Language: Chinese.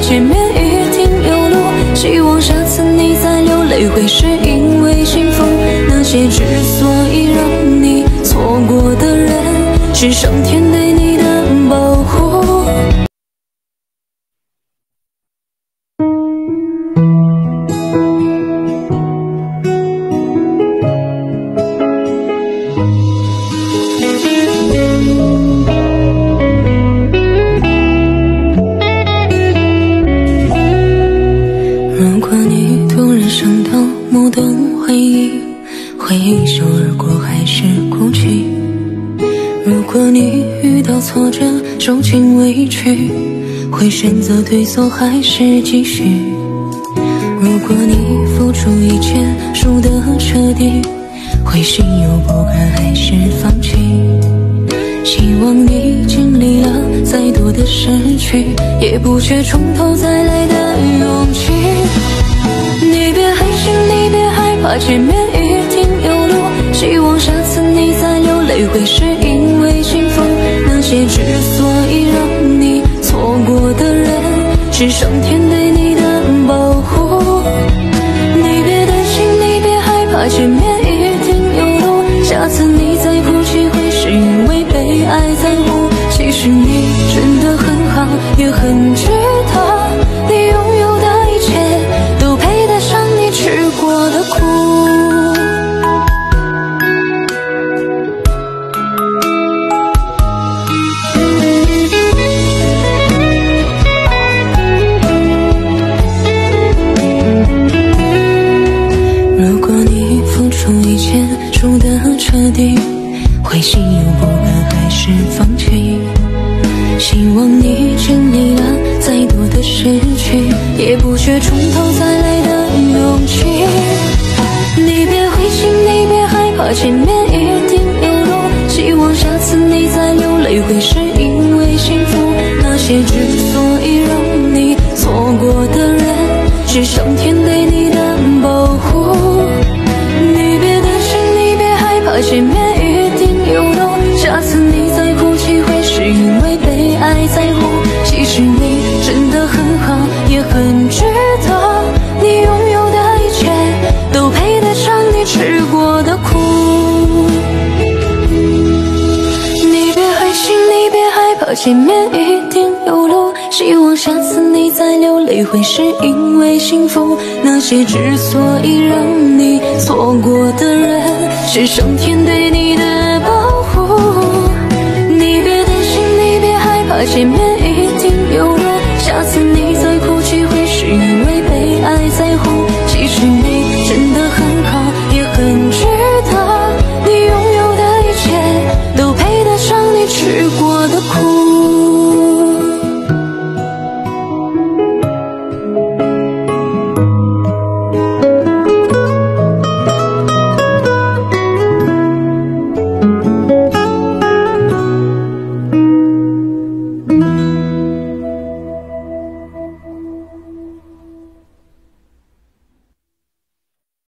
前面一定有路，希望下次你再流泪会是因为幸福。那些如果你突然想到某段回忆，会一笑而过还是哭泣？如果你遇到挫折受尽委屈，会选择退缩还是继续？如果你付出一切输得彻底，会心有不甘还是放弃？希望你经历了再多的失去，也不缺从头再来的勇气。你别害心，你别害怕，前面一定有路。希望下次你再流泪，会是因为幸福。那些之所以让你错过的人，是上天对你的保护。你别担心，你别害怕，前面一定有路。下次你再哭泣，会是因为被爱在乎。其实你真的很好，也很值得。你会心有不甘还是放弃？希望你经历了再多的失去，也不缺从头再来的勇气。你别灰心，你别害怕，前面一定有路。希望下次你再流泪，会是因为幸福。那些之所以让你错过的人，是上天对被爱在乎。其实你真的很好，也很值得。你拥有的一切，都配得上你吃过的苦。你别灰心，你别害怕，前面一定有路。希望下次你再流泪，会是因为幸福。那些之所以让你错过的人，是上天对你的